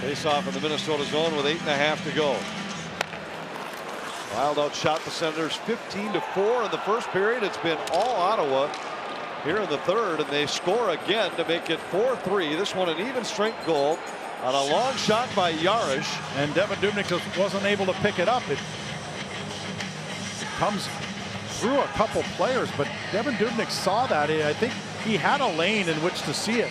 Face off in the Minnesota zone with eight and a half to go. Wild outshot the Senators 15 to 4 in the first period. It's been all Ottawa here in the third, and they score again to make it 4-3. This one an even strength goal on a long shot by Jaros, And Devan Dubnyk just wasn't able to pick it up. It comes through a couple players, but Devan Dubnyk saw that. I think he had a lane in which to see it.